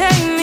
take me